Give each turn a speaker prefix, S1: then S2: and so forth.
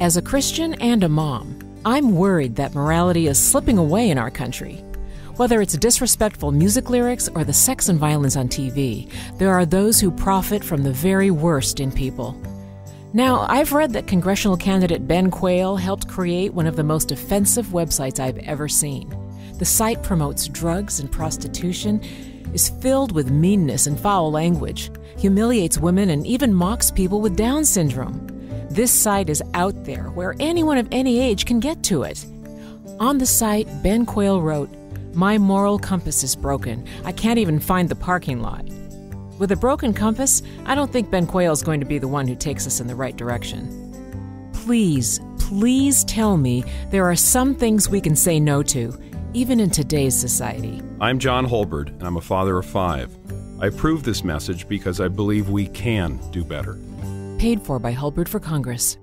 S1: As a Christian and a mom, I'm worried that morality is slipping away in our country. Whether it's disrespectful music lyrics or the sex and violence on TV, there are those who profit from the very worst in people. Now, I've read that congressional candidate Ben Quayle helped create one of the most offensive websites I've ever seen. The site promotes drugs and prostitution, is filled with meanness and foul language, humiliates women, and even mocks people with Down syndrome. This site is out there where anyone of any age can get to it. On the site, Ben Quayle wrote, My moral compass is broken. I can't even find the parking lot. With a broken compass, I don't think Ben Quayle is going to be the one who takes us in the right direction. Please, please tell me there are some things we can say no to, even in today's society.
S2: I'm Jon Hulburd, and I'm a father of five. I approve this message because I believe we can do better
S1: paid for by Hulburd for Congress.